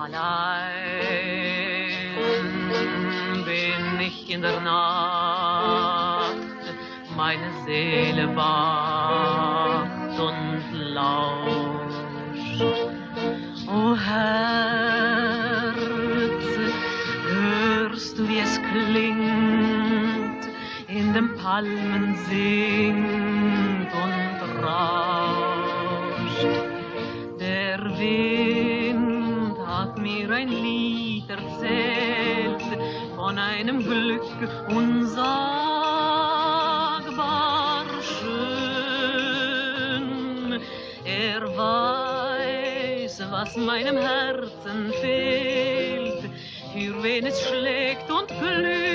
Allein bin ich in der Nacht, meine Seele wacht und lauscht. O Herz, hörst du, wie es klingt, in den Palmen singt und rauscht. Der Wind ein Lied erzählt von einem Glück unsagbar schön. Er weiß, was meinem Herzen fehlt, für wen es schlägt und glüht